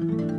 A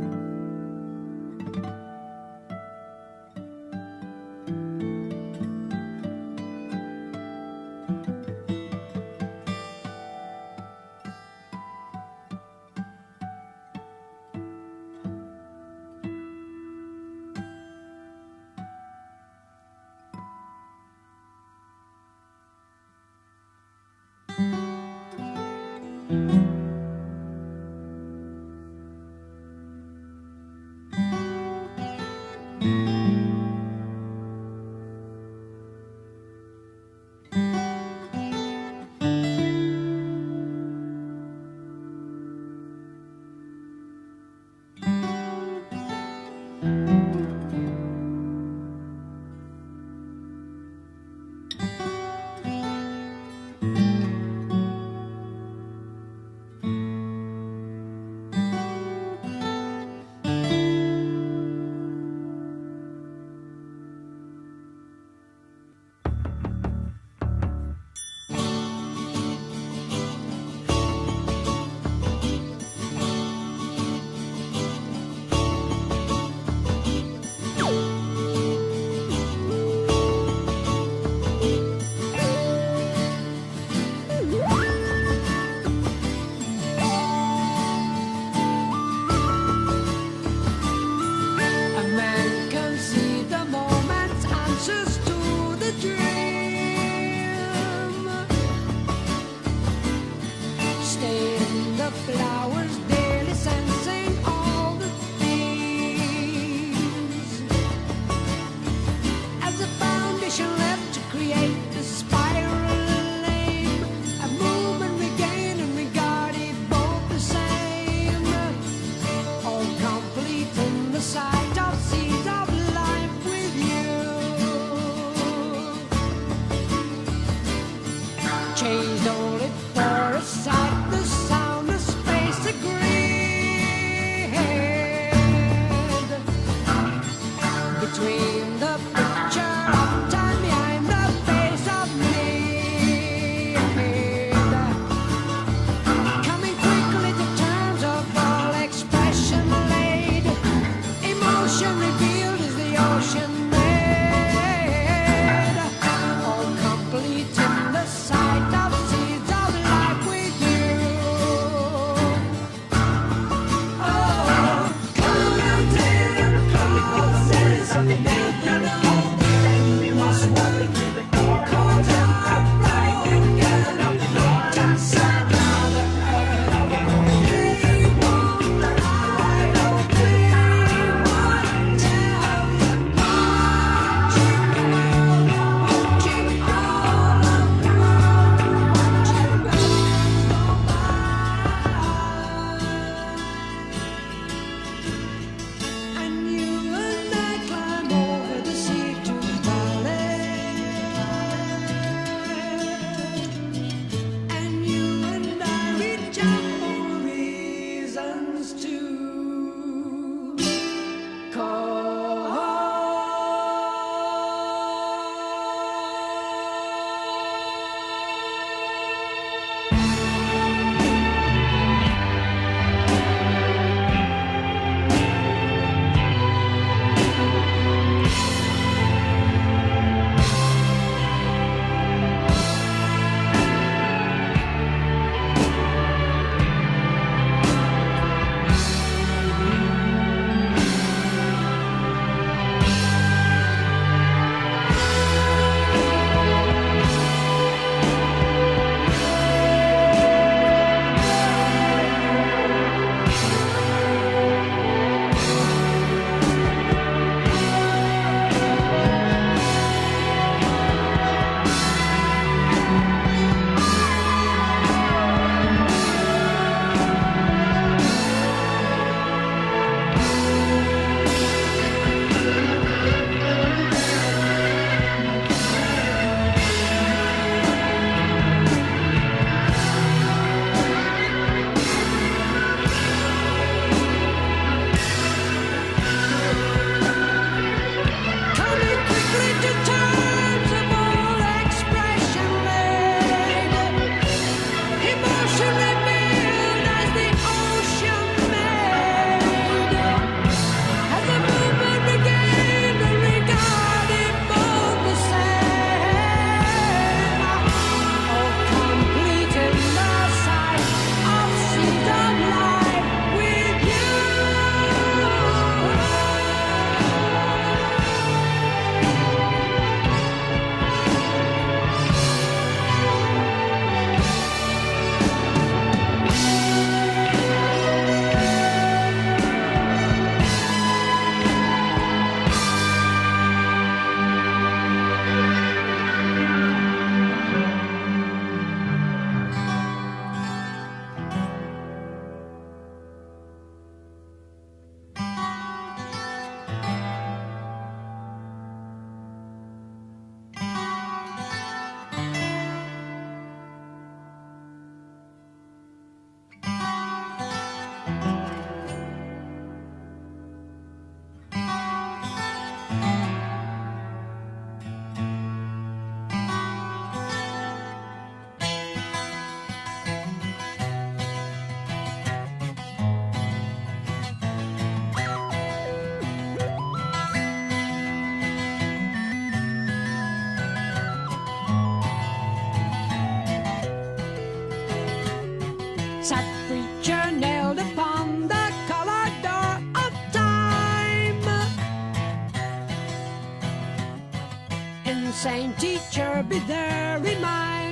complete revealed is the ocean be there in of